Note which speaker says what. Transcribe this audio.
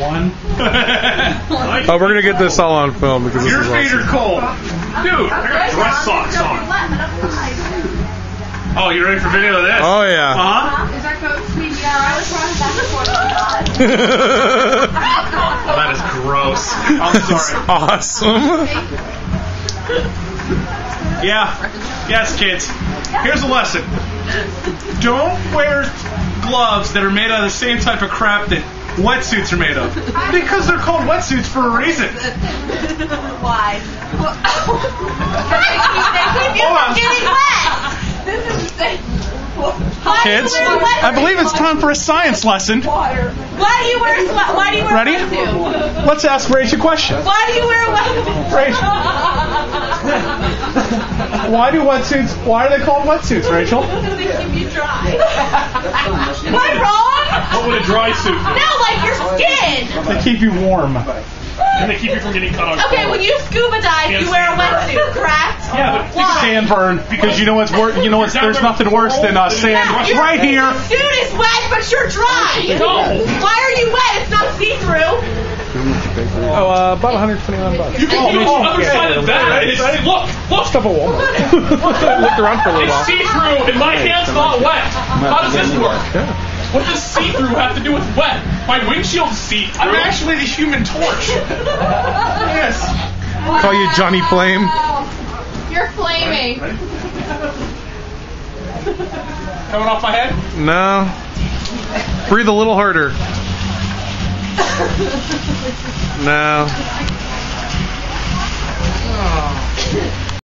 Speaker 1: one.
Speaker 2: Oh, we're gonna get this all on film because this
Speaker 1: Your
Speaker 2: is
Speaker 1: feet
Speaker 2: awesome.
Speaker 1: are cold. Dude, I got dress socks on. Oh, you ready for video of this?
Speaker 2: Oh yeah.
Speaker 1: Uh-huh.
Speaker 3: Is our coach sweet? Yeah, I was running back and forth on that.
Speaker 1: That is gross. I'm sorry.
Speaker 2: awesome.
Speaker 1: Yeah. Yes, kids. Here's a lesson. Don't wear gloves that are made out of the same type of crap that wetsuits are made of. Because they're called wetsuits for a reason.
Speaker 3: Why?
Speaker 1: Hold on.
Speaker 3: Getting wet. This is insane. Why
Speaker 1: Kids,
Speaker 3: do you wear a wetsuit?
Speaker 1: I believe it's time for a science lesson.
Speaker 3: Why do you wear a sweat? Why do you wear
Speaker 1: Ready?
Speaker 3: wetsuit?
Speaker 1: Let's ask Rach a question.
Speaker 3: Why do you wear a wetsuit?
Speaker 1: Rachel. Why do wetsuits, why are they called wetsuits, Rachel?
Speaker 3: Because they keep you dry. Am I wrong?
Speaker 4: What would a dry suit do?
Speaker 3: No, like your skin.
Speaker 1: They keep you warm.
Speaker 4: And they keep you from getting cut on
Speaker 3: Okay, when you scuba dive, you wear a wetsuit, correct?
Speaker 1: Yeah, but
Speaker 3: Why?
Speaker 1: sand burn because you know what's worse. You know what's there's nothing worse than uh, sand
Speaker 3: Your
Speaker 1: right here.
Speaker 3: suit is wet, but you're dry.
Speaker 4: No.
Speaker 3: Why are you wet? It's not see-through.
Speaker 2: Oh, uh, about 129 bucks.
Speaker 4: You can
Speaker 1: Oh,
Speaker 4: use the other
Speaker 1: okay.
Speaker 4: side of that. It's, look, look.
Speaker 2: Stuff at Walmart. Looked around for a little
Speaker 4: It's
Speaker 2: while.
Speaker 4: see-through, and my hand's not wet. How does this work? What does see-through have to do with wet? My windshield see-through.
Speaker 1: I'm actually the Human Torch. yes.
Speaker 2: Call you Johnny Flame.
Speaker 3: You're flaming.
Speaker 4: coming off my head.
Speaker 2: No. Breathe a little harder. No.